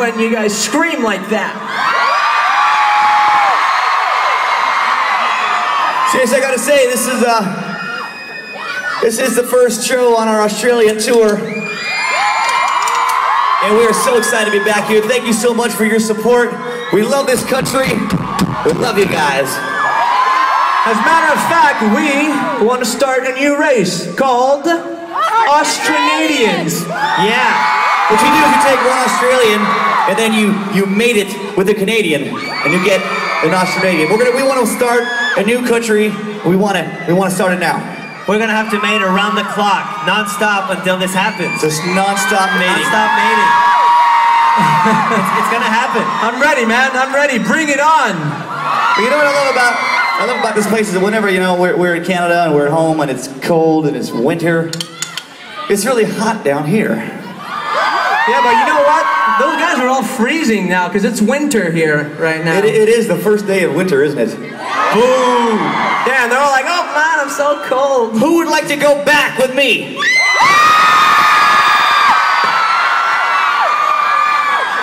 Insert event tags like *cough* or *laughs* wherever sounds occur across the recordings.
when you guys scream like that. Seriously, I gotta say, this is uh, this is the first show on our Australian tour, and we are so excited to be back here. Thank you so much for your support. We love this country. We love you guys. As a matter of fact, we want to start a new race called Australians. Yeah. What you do is you take one Australian and then you you mate it with a Canadian and you get an Australian. We're gonna we want to start a new country. We want to we want to start it now. We're gonna have to mate around the clock, non-stop until this happens. Just non-stop mating. Non-stop mating. it's, *laughs* it's gonna happen. I'm ready, man. I'm ready. Bring it on. But you know what I love about I love about this place is that whenever you know we're, we're in Canada and we're at home and it's cold and it's winter, it's really hot down here. Yeah, but you know what? Those guys are all freezing now because it's winter here right now. It, it is the first day of winter, isn't it? Boom. Yeah, and they're all like, oh man, I'm so cold. Who would like to go back with me?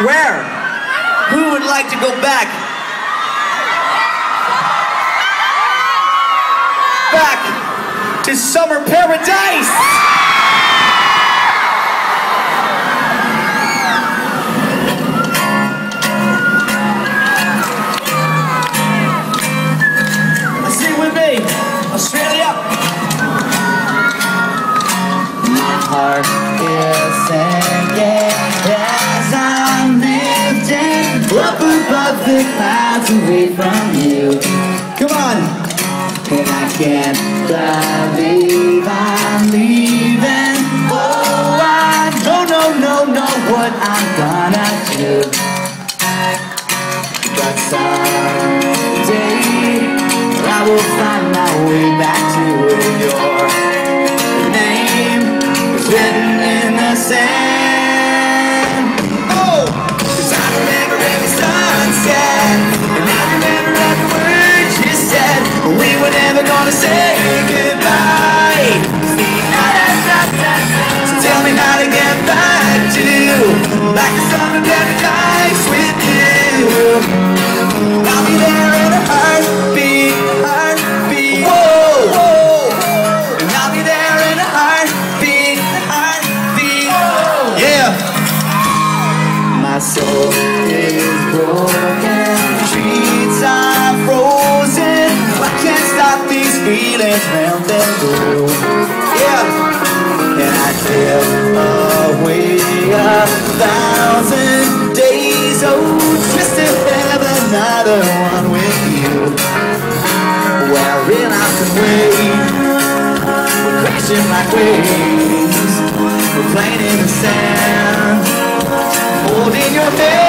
Where? Who would like to go back? Back to summer paradise! Away from you. Come on! And I can't believe I'm leaving. Oh, I don't know, no, know what I'm gonna do. But someday I will find my way back to where a thousand days. Oh, just to have another one with you. Real I can wait. We're crashing like waves. We're playing in the sand holding your hand.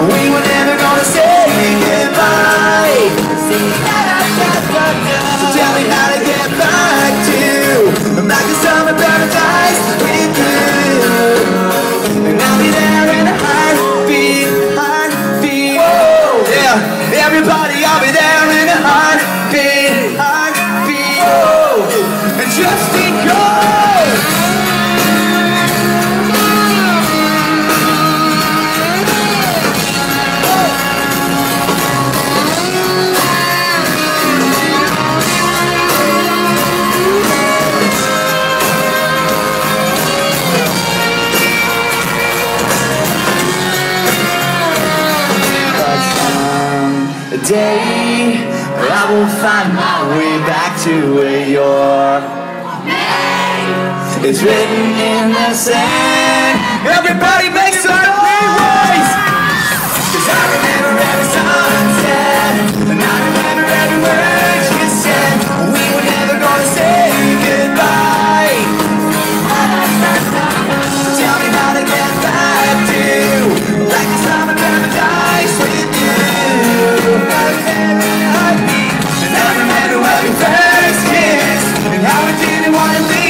We were never gonna say goodbye. Someday I will find my way back to where your is written in the sand. Everybody make some noise! Cause I remember every sunset, and I remember every word you said. We were never gonna say goodbye. Tell me how to get back to like the summer paradise with you. I remember every heartbeat, And I remember we first kissed, and how we didn't want to leave.